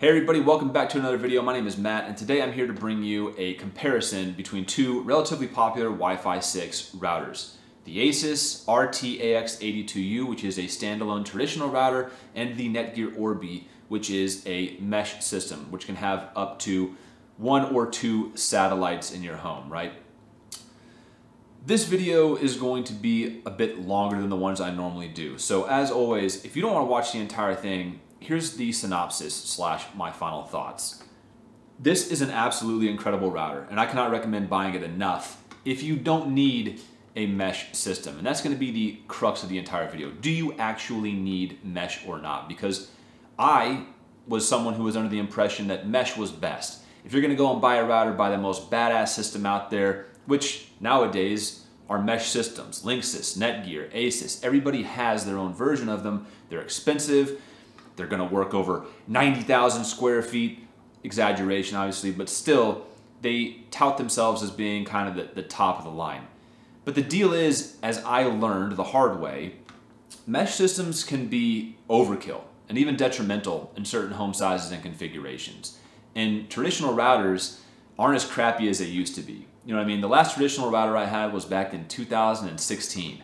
Hey everybody, welcome back to another video. My name is Matt and today I'm here to bring you a comparison between two relatively popular Wi-Fi 6 routers. The Asus RT-AX82U, which is a standalone traditional router, and the Netgear Orbi, which is a mesh system, which can have up to one or two satellites in your home, right? This video is going to be a bit longer than the ones I normally do. So as always, if you don't want to watch the entire thing, here's the synopsis slash my final thoughts. This is an absolutely incredible router, and I cannot recommend buying it enough if you don't need a mesh system. And that's gonna be the crux of the entire video. Do you actually need mesh or not? Because I was someone who was under the impression that mesh was best. If you're gonna go and buy a router, buy the most badass system out there, which nowadays are mesh systems, Linksys, Netgear, Asus, everybody has their own version of them. They're expensive, they're going to work over 90,000 square feet, exaggeration obviously, but still they tout themselves as being kind of the, the top of the line. But the deal is, as I learned the hard way, mesh systems can be overkill and even detrimental in certain home sizes and configurations. And traditional routers aren't as crappy as they used to be. You know what I mean? The last traditional router I had was back in 2016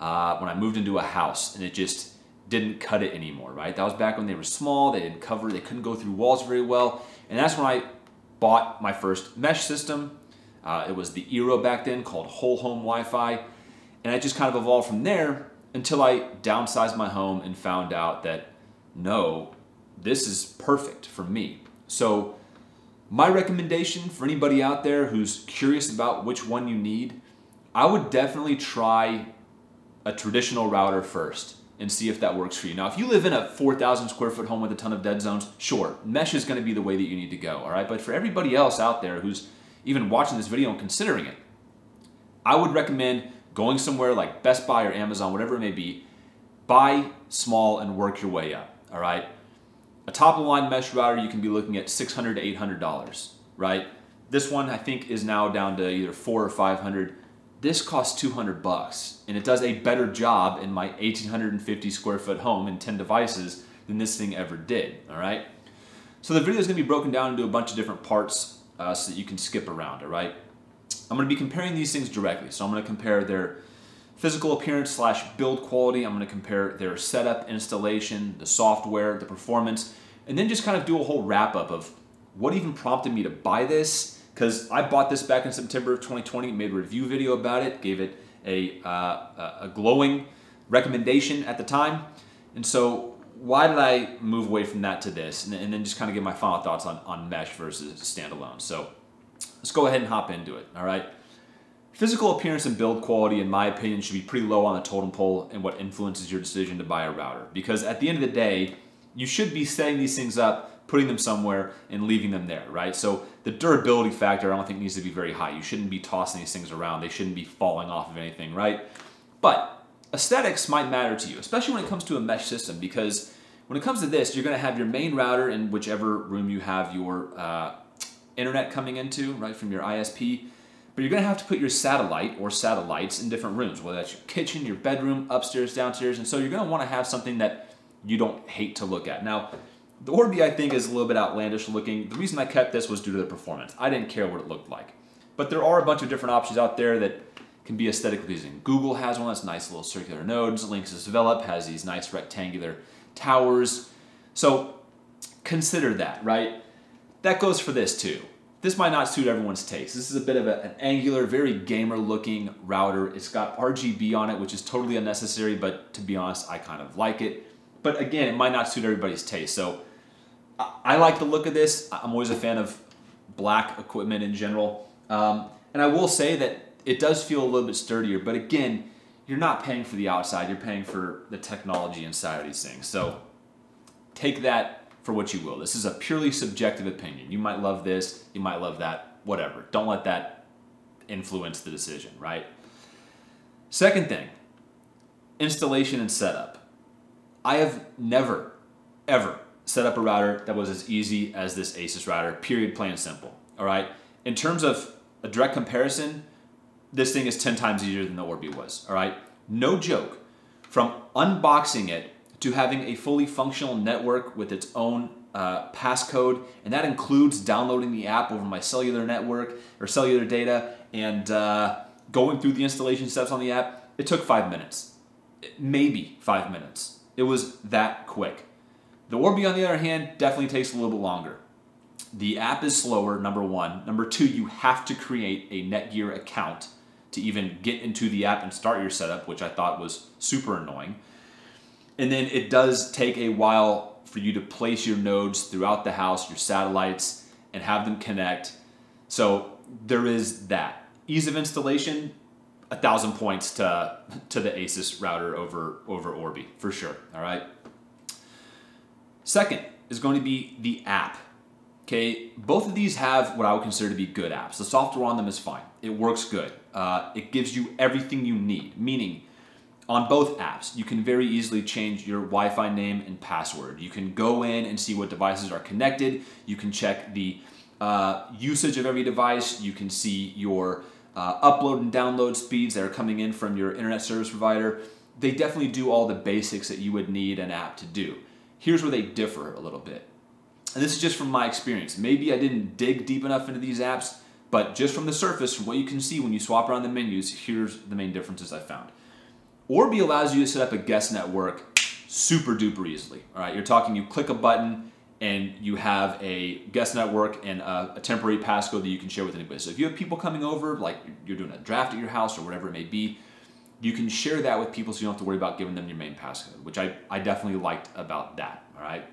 uh, when I moved into a house and it just didn't cut it anymore, right? That was back when they were small, they didn't cover, they couldn't go through walls very well. And that's when I bought my first mesh system. Uh, it was the Eero back then called Whole Home Wi-Fi. And I just kind of evolved from there until I downsized my home and found out that no, this is perfect for me. So my recommendation for anybody out there who's curious about which one you need, I would definitely try a traditional router first and see if that works for you. Now, if you live in a 4,000 square foot home with a ton of dead zones, sure, mesh is going to be the way that you need to go, all right? But for everybody else out there who's even watching this video and considering it, I would recommend going somewhere like Best Buy or Amazon, whatever it may be, buy small and work your way up, all right? A top of line mesh router, you can be looking at 600 to $800, right? This one I think is now down to either four or 500 this costs 200 bucks and it does a better job in my 1850 square foot home and 10 devices than this thing ever did, all right? So the video is gonna be broken down into a bunch of different parts uh, so that you can skip around, all right? I'm gonna be comparing these things directly. So I'm gonna compare their physical appearance slash build quality. I'm gonna compare their setup, installation, the software, the performance, and then just kind of do a whole wrap up of what even prompted me to buy this because I bought this back in September of 2020, made a review video about it, gave it a, uh, a glowing recommendation at the time. And so why did I move away from that to this? And, and then just kind of give my final thoughts on, on mesh versus standalone. So let's go ahead and hop into it, all right? Physical appearance and build quality, in my opinion, should be pretty low on the totem pole and what influences your decision to buy a router. Because at the end of the day, you should be setting these things up putting them somewhere and leaving them there, right? So the durability factor I don't think needs to be very high. You shouldn't be tossing these things around. They shouldn't be falling off of anything, right? But aesthetics might matter to you, especially when it comes to a mesh system because when it comes to this, you're gonna have your main router in whichever room you have your uh, internet coming into, right, from your ISP. But you're gonna have to put your satellite or satellites in different rooms, whether that's your kitchen, your bedroom, upstairs, downstairs. And so you're gonna wanna have something that you don't hate to look at. Now, the Orbi, I think, is a little bit outlandish looking. The reason I kept this was due to the performance. I didn't care what it looked like. But there are a bunch of different options out there that can be aesthetically pleasing. Google has one that's nice little circular nodes. Linksys Velop has these nice rectangular towers. So consider that, right? That goes for this too. This might not suit everyone's taste. This is a bit of a, an angular, very gamer looking router. It's got RGB on it, which is totally unnecessary, but to be honest, I kind of like it. But again, it might not suit everybody's taste. So I like the look of this. I'm always a fan of black equipment in general. Um, and I will say that it does feel a little bit sturdier, but again, you're not paying for the outside, you're paying for the technology inside of these things. So take that for what you will. This is a purely subjective opinion. You might love this, you might love that, whatever. Don't let that influence the decision, right? Second thing, installation and setup. I have never, ever set up a router that was as easy as this Asus router, period, plain and simple. All right. In terms of a direct comparison, this thing is 10 times easier than the Orbi was. All right. No joke. From unboxing it to having a fully functional network with its own uh, passcode, and that includes downloading the app over my cellular network or cellular data and uh, going through the installation steps on the app. It took five minutes, maybe five minutes. It was that quick. The Orbi, on the other hand, definitely takes a little bit longer. The app is slower, number one. Number two, you have to create a Netgear account to even get into the app and start your setup, which I thought was super annoying. And then it does take a while for you to place your nodes throughout the house, your satellites, and have them connect. So there is that. Ease of installation, a thousand points to, to the Asus router over, over Orbi, for sure, all right? Second is going to be the app. Okay, both of these have what I would consider to be good apps. The software on them is fine. It works good. Uh, it gives you everything you need, meaning on both apps, you can very easily change your Wi-Fi name and password. You can go in and see what devices are connected. You can check the uh, usage of every device. You can see your uh, upload and download speeds that are coming in from your internet service provider. They definitely do all the basics that you would need an app to do. Here's where they differ a little bit. And this is just from my experience. Maybe I didn't dig deep enough into these apps, but just from the surface, from what you can see when you swap around the menus, here's the main differences I found. Orbi allows you to set up a guest network super duper easily. All right, you're talking you click a button and you have a guest network and a, a, temporary passcode that you can share with anybody. So if you have people coming over, like you're doing a draft at your house or whatever it may be, you can share that with people so you don't have to worry about giving them your main passcode, which I, I definitely liked about that. All right.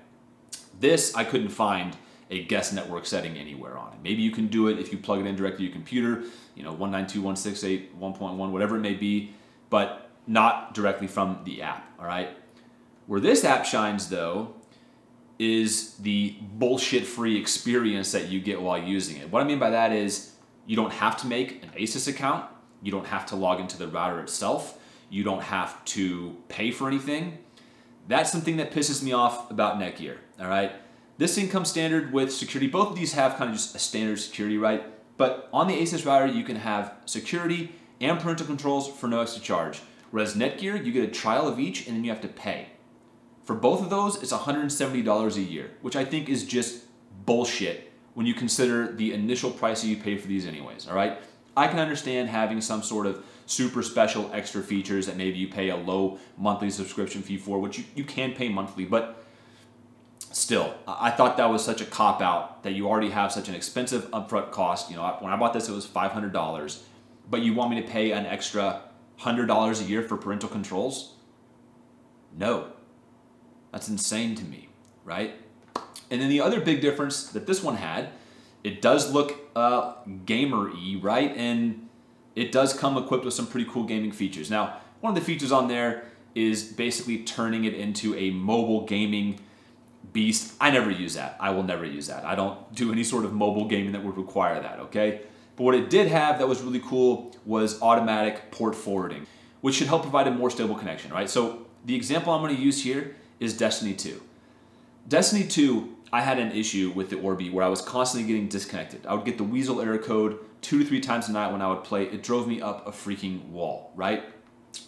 This I couldn't find a guest network setting anywhere on it. Maybe you can do it if you plug it in directly to your computer, you know, 192.168.1.1, whatever it may be, but not directly from the app, all right? Where this app shines though is the bullshit free experience that you get while using it. What I mean by that is you don't have to make an ASUS account, you don't have to log into the router itself, you don't have to pay for anything. That's something that pisses me off about Netgear, all right? This thing comes standard with security. Both of these have kind of just a standard security, right? But on the Asus router, you can have security and parental controls for no extra charge. Whereas Netgear, you get a trial of each and then you have to pay. For both of those, it's $170 a year, which I think is just bullshit when you consider the initial price that you pay for these anyways, all right? I can understand having some sort of super special extra features that maybe you pay a low monthly subscription fee for, which you, you can pay monthly, but still, I thought that was such a cop out that you already have such an expensive upfront cost. You know, when I bought this, it was $500, but you want me to pay an extra $100 a year for parental controls? No. That's insane to me, right? And then the other big difference that this one had, it does look uh, gamer-y, right? And it does come equipped with some pretty cool gaming features. Now, one of the features on there is basically turning it into a mobile gaming beast. I never use that. I will never use that. I don't do any sort of mobile gaming that would require that, okay? But what it did have that was really cool was automatic port forwarding, which should help provide a more stable connection, right? So the example I'm gonna use here is Destiny 2. Destiny 2, I had an issue with the Orbi where I was constantly getting disconnected. I would get the Weasel error code two to three times a night when I would play. It drove me up a freaking wall, right?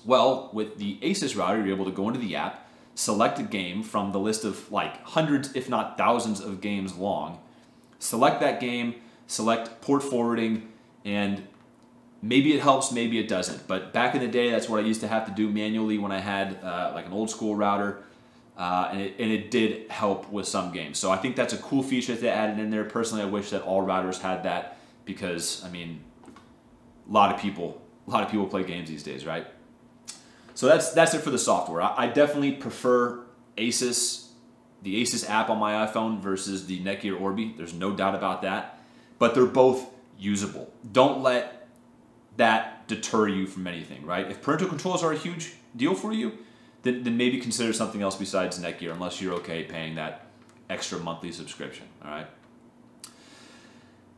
Well, with the Asus router, you're able to go into the app, select a game from the list of like hundreds, if not thousands of games long, select that game, select port forwarding, and maybe it helps, maybe it doesn't. But back in the day, that's what I used to have to do manually when I had uh, like an old school router. Uh, and, it, and it did help with some games. So I think that's a cool feature that they added in there. Personally, I wish that all routers had that because, I mean, a lot of people, a lot of people play games these days, right? So that's that's it for the software. I, I definitely prefer Asus, the Asus app on my iPhone versus the Netgear Orbi. There's no doubt about that but they're both usable. Don't let that deter you from anything, right? If parental controls are a huge deal for you, then, then maybe consider something else besides Netgear, unless you're okay paying that extra monthly subscription, all right?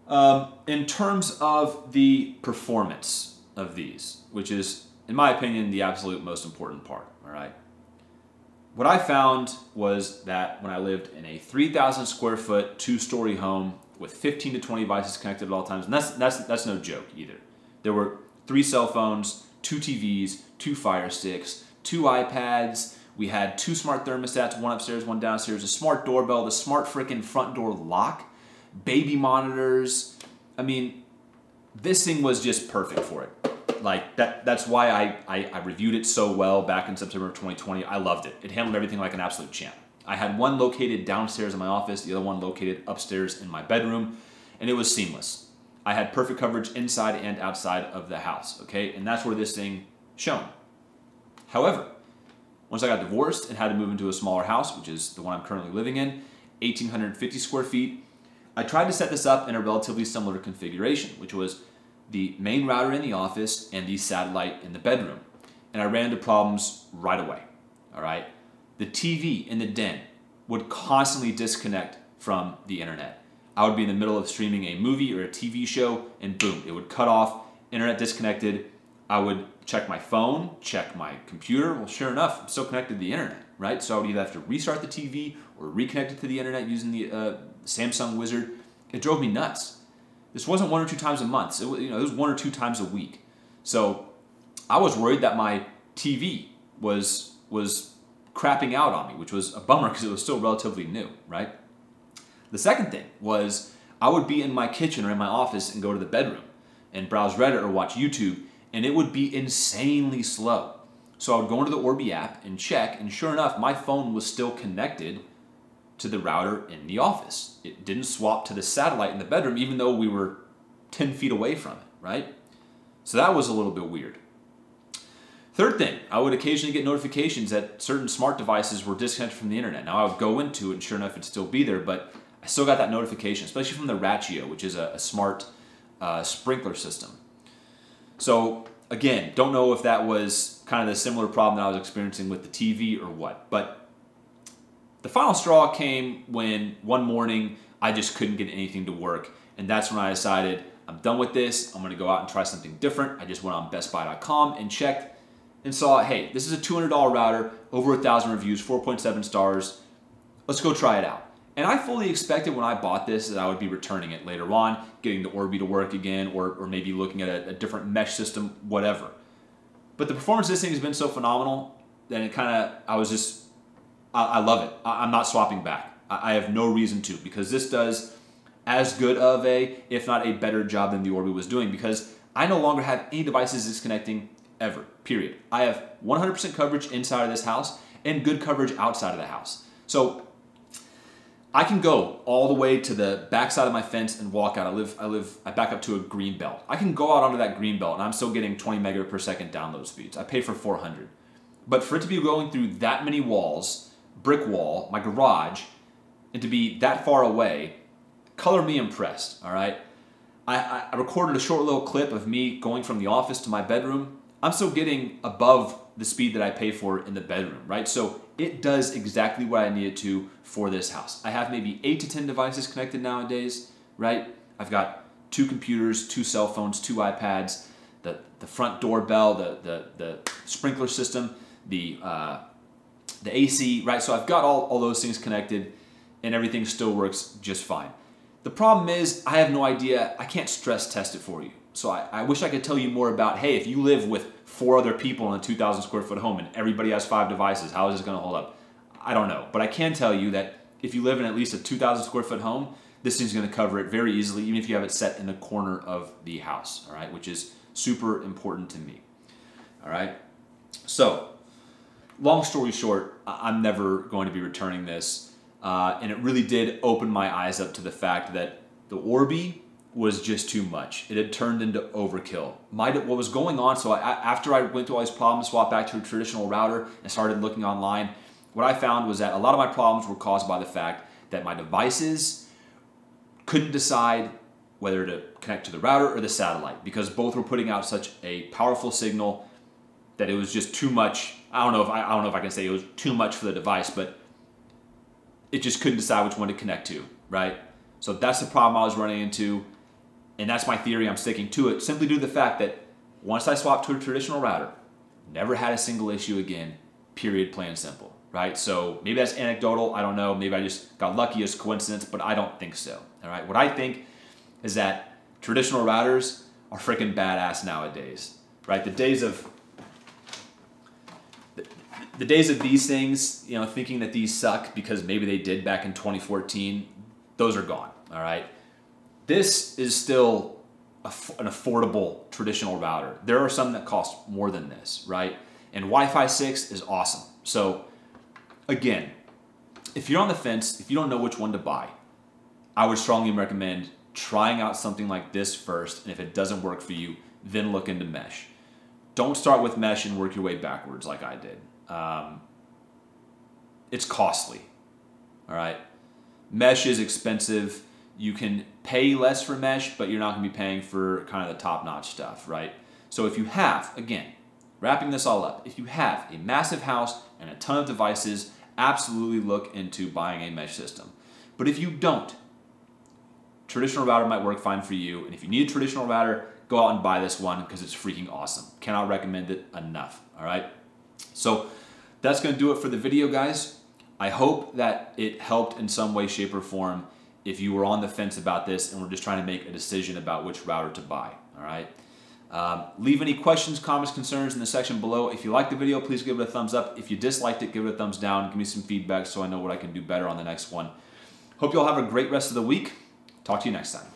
Um, in terms of the performance of these, which is, in my opinion, the absolute most important part, all right? What I found was that when I lived in a 3,000 square foot, two story home with 15 to 20 devices connected at all times. And that's, that's, that's no joke either. There were three cell phones, two TVs, two Fire Sticks, two iPads. We had two smart thermostats, one upstairs, one downstairs, a smart doorbell, the smart freaking front door lock, baby monitors. I mean, this thing was just perfect for it. Like that that's why I, I, I reviewed it so well back in September of 2020. I loved it. It handled everything like an absolute champ. I had one located downstairs in my office, the other one located upstairs in my bedroom, and it was seamless. I had perfect coverage inside and outside of the house, okay? And that's where this thing shone. However, once I got divorced and had to move into a smaller house, which is the one I'm currently living in, 1850 square feet, I tried to set this up in a relatively similar configuration, which was the main router in the office and the satellite in the bedroom. And I ran into problems right away. All right. The TV in the den would constantly disconnect from the internet. I would be in the middle of streaming a movie or a TV show, and boom, it would cut off, internet disconnected. I would check my phone, check my computer. Well, sure enough, I'm still connected to the internet, right? So I would either have to restart the TV or reconnect it to the internet using the uh, Samsung Wizard. It drove me nuts. This wasn't one or two times a month. It was, you know, it was one or two times a week. So I was worried that my TV was was crapping out on me, which was a bummer because it was still relatively new, right? The second thing was I would be in my kitchen or in my office and go to the bedroom and browse Reddit or watch YouTube, and it would be insanely slow. So I would go into the Orbi app and check, and sure enough, my phone was still connected to the router in the office. It didn't swap to the satellite in the bedroom, even though we were 10 feet away from it, right? So that was a little bit weird. Third thing, I would occasionally get notifications that certain smart devices were disconnected from the internet. Now I would go into it, and sure enough, it'd still be there, but I still got that notification, especially from the Rachio, which is a, a smart uh, sprinkler system. So again, don't know if that was kind of the similar problem that I was experiencing with the TV or what, but the final straw came when one morning I just couldn't get anything to work. And that's when I decided I'm done with this. I'm going to go out and try something different. I just went on bestbuy.com and checked and saw, hey, this is a $200 router, over a thousand reviews, 4.7 stars. Let's go try it out. And I fully expected when I bought this that I would be returning it later on, getting the Orbi to work again, or, or maybe looking at a, a different mesh system, whatever. But the performance of this thing has been so phenomenal that it kind of, I was just I, love it. I, am not swapping back. I, have no reason to because this does as good of a, if not a better job than the Orbi was doing because I no longer have any devices disconnecting ever, period. I have 100% coverage inside of this house and good coverage outside of the house. So I can go all the way to the backside of my fence and walk out. I live, I live, I back up to a green belt. I can go out onto that green belt and I'm still getting 20 megabit per second download speeds. I pay for 400. But for it to be going through that many walls brick wall, my garage, and to be that far away, color me impressed, all right? I, I recorded a short little clip of me going from the office to my bedroom. I'm still getting above the speed that I pay for in the bedroom, right? So it does exactly what I need it to for this house. I have maybe eight to 10 devices connected nowadays, right? I've got two computers, two cell phones, two iPads, the, the front doorbell, the, the, the sprinkler system, the uh, the AC, right? So I've got all, all those things connected and everything still works just fine. The problem is I have no idea, I can't stress test it for you. So I, I wish I could tell you more about, hey, if you live with four other people in a 2,000 square foot home and everybody has five devices, how is this gonna hold up? I don't know, but I can tell you that if you live in at least a 2,000 square foot home, this thing's gonna cover it very easily, even if you have it set in the corner of the house, all right, which is super important to me, all right? So long story short, I'm never going to be returning this. Uh, and it really did open my eyes up to the fact that the Orbi was just too much. It had turned into overkill. My, what was going on, so I, after I went through all these problems, swapped back to a traditional router and started looking online, what I found was that a lot of my problems were caused by the fact that my devices couldn't decide whether to connect to the router or the satellite because both were putting out such a powerful signal that it was just too much. I don't know if I, I don't know if I can say it was too much for the device, but it just couldn't decide which one to connect to, right? So that's the problem I was running into, and that's my theory. I'm sticking to it simply due to the fact that once I swapped to a traditional router, never had a single issue again. Period. Plain simple, right? So maybe that's anecdotal. I don't know. Maybe I just got lucky as coincidence, but I don't think so. All right. What I think is that traditional routers are freaking badass nowadays, right? The days of the days of these things, you know, thinking that these suck because maybe they did back in 2014, those are gone. All right. This is still an affordable traditional router. There are some that cost more than this, right? And Wi-Fi 6 is awesome. So again, if you're on the fence, if you don't know which one to buy, I would strongly recommend trying out something like this first. And if it doesn't work for you, then look into mesh. Don't start with mesh and work your way backwards like I did. Um, it's costly. All right. Mesh is expensive. You can pay less for mesh, but you're not going to be paying for kind of the top notch stuff, right? So if you have, again, wrapping this all up, if you have a massive house and a ton of devices, absolutely look into buying a mesh system. But if you don't, traditional router might work fine for you. And if you need a traditional router, go out and buy this one because it's freaking awesome. Cannot recommend it enough. All right. So that's going to do it for the video, guys. I hope that it helped in some way, shape, or form if you were on the fence about this and we're just trying to make a decision about which router to buy. All right. Um, leave any questions, comments, concerns in the section below. If you liked the video, please give it a thumbs up. If you disliked it, give it a thumbs down. Give me some feedback so I know what I can do better on the next one. Hope you all have a great rest of the week. Talk to you next time.